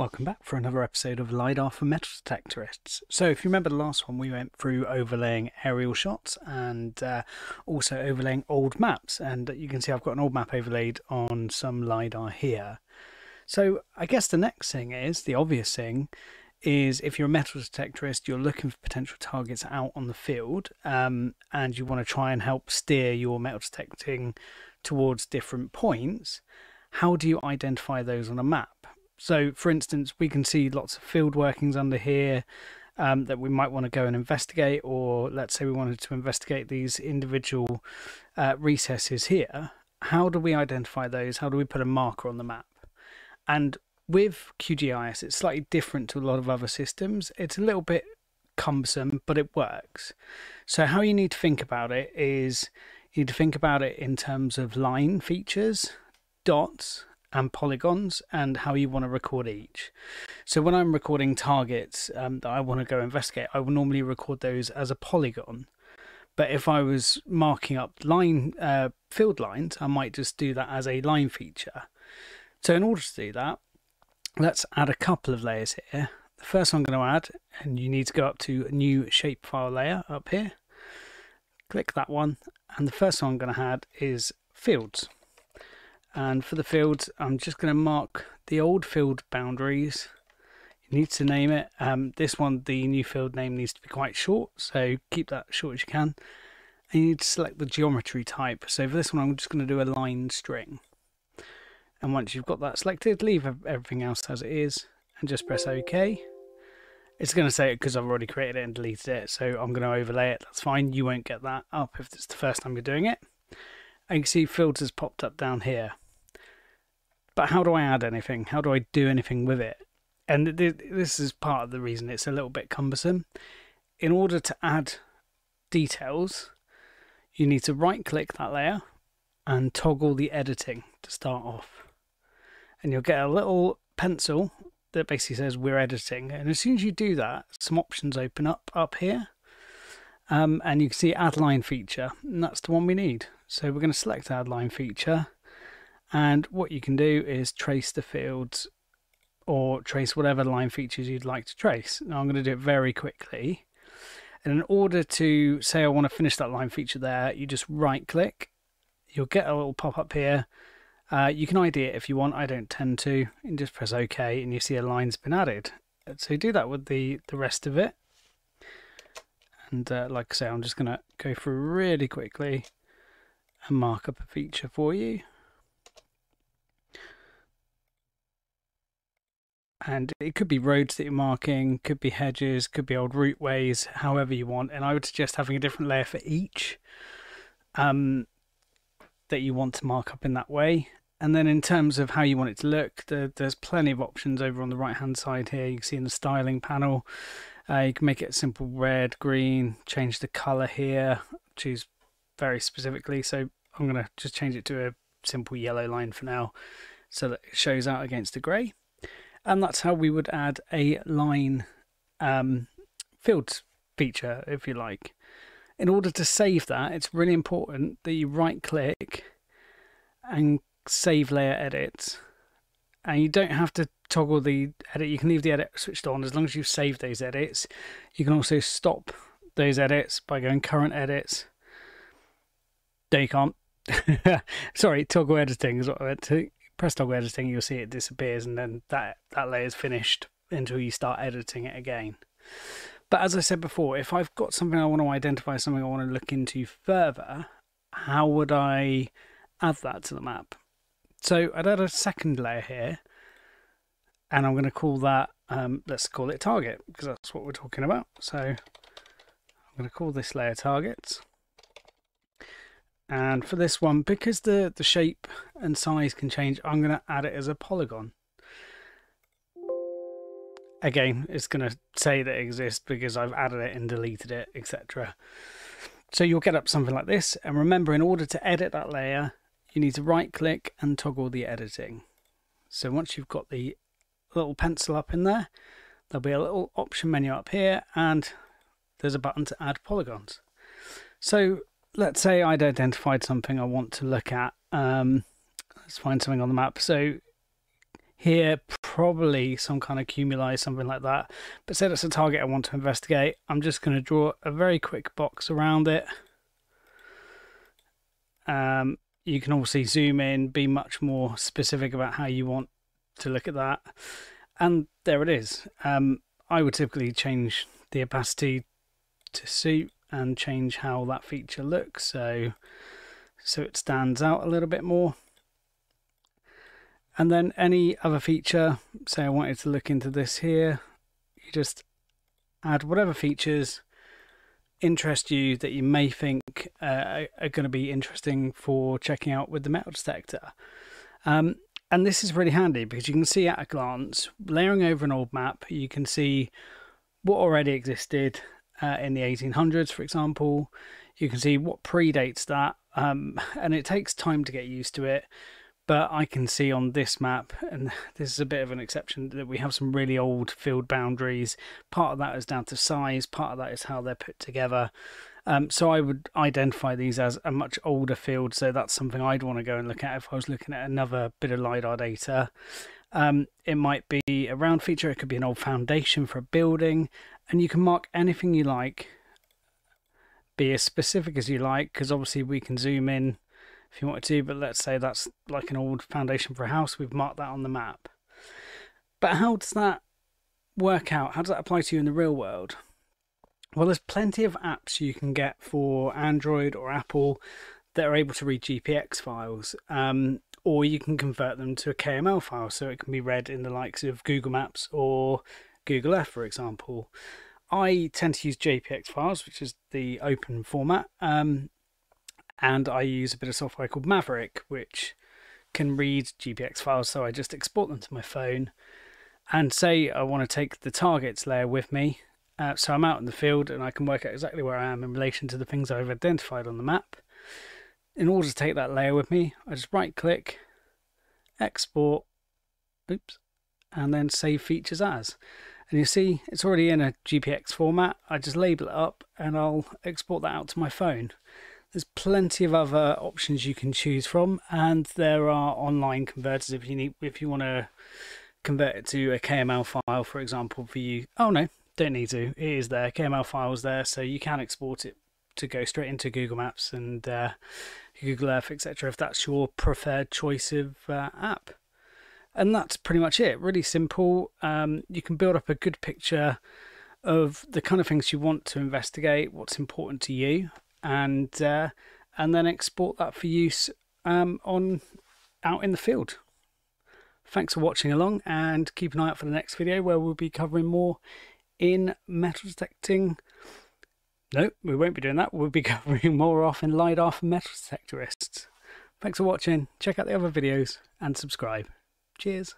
Welcome back for another episode of LiDAR for metal detectorists. So if you remember the last one, we went through overlaying aerial shots and uh, also overlaying old maps. And you can see I've got an old map overlaid on some LiDAR here. So I guess the next thing is, the obvious thing, is if you're a metal detectorist, you're looking for potential targets out on the field um, and you want to try and help steer your metal detecting towards different points, how do you identify those on a map? So, for instance, we can see lots of field workings under here um, that we might want to go and investigate, or let's say we wanted to investigate these individual uh, recesses here. How do we identify those? How do we put a marker on the map? And with QGIS, it's slightly different to a lot of other systems. It's a little bit cumbersome, but it works. So, how you need to think about it is you need to think about it in terms of line features, dots, and polygons and how you want to record each. So when I'm recording targets um, that I want to go investigate, I will normally record those as a polygon. But if I was marking up line uh, field lines, I might just do that as a line feature. So in order to do that, let's add a couple of layers here. The first one I'm going to add, and you need to go up to new shapefile layer up here. Click that one, and the first one I'm going to add is fields and for the fields I'm just going to mark the old field boundaries. You need to name it. Um, this one the new field name needs to be quite short so keep that short as you can. And you need to select the geometry type. So for this one I'm just going to do a line string. And once you've got that selected leave everything else as it is and just press OK. It's going to say it because I've already created it and deleted it so I'm going to overlay it. That's fine. You won't get that up if it's the first time you're doing it. And you can see fields has popped up down here but how do I add anything? How do I do anything with it? And this is part of the reason it's a little bit cumbersome. In order to add details, you need to right click that layer and toggle the editing to start off. And you'll get a little pencil that basically says we're editing. And as soon as you do that, some options open up up here. Um, and you can see add line feature, and that's the one we need. So we're going to select add line feature and what you can do is trace the fields or trace whatever line features you'd like to trace. Now I'm going to do it very quickly. And in order to say I want to finish that line feature there, you just right click. You'll get a little pop up here. Uh, you can ID it if you want. I don't tend to. And just press OK and you see a line's been added. So do that with the, the rest of it. And uh, like I say, I'm just going to go through really quickly and mark up a feature for you. And it could be roads that you're marking, could be hedges, could be old routeways, however you want. And I would suggest having a different layer for each um, that you want to mark up in that way. And then in terms of how you want it to look, the, there's plenty of options over on the right hand side here. You can see in the styling panel, uh, you can make it simple red, green, change the color here, choose very specifically. So I'm going to just change it to a simple yellow line for now so that it shows out against the grey and that's how we would add a line um, fields feature, if you like. In order to save that, it's really important that you right click and save layer edits. And you don't have to toggle the edit, you can leave the edit switched on as long as you save those edits. You can also stop those edits by going current edits. There you can't. Sorry, toggle editing is what I meant to press toggle editing, you'll see it disappears and then that, that layer is finished until you start editing it again. But as I said before, if I've got something I want to identify, something I want to look into further, how would I add that to the map? So I'd add a second layer here, and I'm going to call that, um, let's call it target, because that's what we're talking about. So I'm going to call this layer targets. And for this one, because the, the shape and size can change, I'm going to add it as a polygon. Again, it's going to say that it exists because I've added it and deleted it, etc. So you'll get up something like this. And remember, in order to edit that layer, you need to right click and toggle the editing. So once you've got the little pencil up in there, there'll be a little option menu up here and there's a button to add polygons. So let's say I'd identified something I want to look at. Um, let's find something on the map. So here, probably some kind of tumuli, something like that. But say that's a target I want to investigate, I'm just going to draw a very quick box around it. Um, you can obviously zoom in, be much more specific about how you want to look at that. And there it is. Um, I would typically change the opacity to suit and change how that feature looks. So so it stands out a little bit more. And then any other feature say I wanted to look into this here you just add whatever features interest you that you may think uh, are going to be interesting for checking out with the metal detector. Um, and this is really handy because you can see at a glance layering over an old map you can see what already existed uh, in the 1800s, for example. You can see what predates that, um, and it takes time to get used to it. But I can see on this map, and this is a bit of an exception, that we have some really old field boundaries. Part of that is down to size, part of that is how they're put together. Um, so I would identify these as a much older field, so that's something I'd want to go and look at if I was looking at another bit of LiDAR data. Um, it might be a round feature, it could be an old foundation for a building, and you can mark anything you like, be as specific as you like, because obviously we can zoom in if you wanted to, but let's say that's like an old foundation for a house, we've marked that on the map. But how does that work out? How does that apply to you in the real world? Well, there's plenty of apps you can get for Android or Apple that are able to read GPX files. Um, or you can convert them to a KML file so it can be read in the likes of Google Maps or Google Earth, for example. I tend to use GPX files, which is the open format, um, and I use a bit of software called Maverick, which can read GPX files. So I just export them to my phone, and say I want to take the targets layer with me. Uh, so I'm out in the field and I can work out exactly where I am in relation to the things I've identified on the map in order to take that layer with me, I just right click, export, oops, and then save features as. And you see it's already in a GPX format. I just label it up and I'll export that out to my phone. There's plenty of other options you can choose from, and there are online converters if you need if you want to convert it to a KML file, for example, for you. Oh no, don't need to. It is there. KML files there, so you can export it to go straight into Google Maps and uh, Google Earth, etc., if that's your preferred choice of uh, app. And that's pretty much it. Really simple. Um, you can build up a good picture of the kind of things you want to investigate, what's important to you, and uh, and then export that for use um, on out in the field. Thanks for watching along, and keep an eye out for the next video where we'll be covering more in metal detecting no, we won't be doing that. We'll be covering more off in LiDAR for metal detectorists. Thanks for watching. Check out the other videos and subscribe. Cheers.